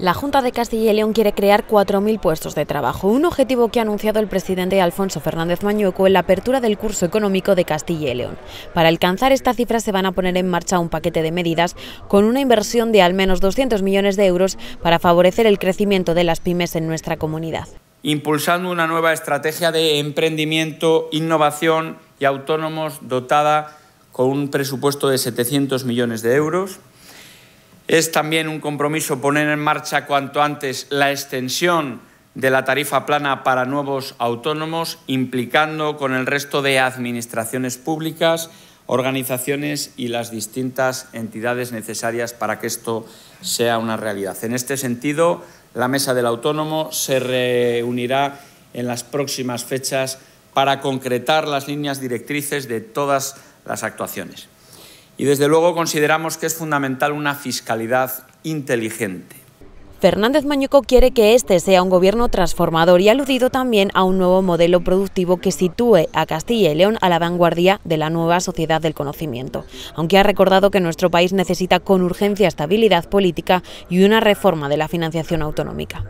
La Junta de Castilla y León quiere crear 4.000 puestos de trabajo, un objetivo que ha anunciado el presidente Alfonso Fernández Mañueco en la apertura del curso económico de Castilla y León. Para alcanzar esta cifra se van a poner en marcha un paquete de medidas con una inversión de al menos 200 millones de euros para favorecer el crecimiento de las pymes en nuestra comunidad. Impulsando una nueva estrategia de emprendimiento, innovación y autónomos dotada con un presupuesto de 700 millones de euros es también un compromiso poner en marcha cuanto antes la extensión de la tarifa plana para nuevos autónomos, implicando con el resto de administraciones públicas, organizaciones y las distintas entidades necesarias para que esto sea una realidad. En este sentido, la Mesa del Autónomo se reunirá en las próximas fechas para concretar las líneas directrices de todas las actuaciones. Y desde luego consideramos que es fundamental una fiscalidad inteligente. Fernández Mañuco quiere que este sea un gobierno transformador y ha aludido también a un nuevo modelo productivo que sitúe a Castilla y León a la vanguardia de la nueva sociedad del conocimiento, aunque ha recordado que nuestro país necesita con urgencia estabilidad política y una reforma de la financiación autonómica.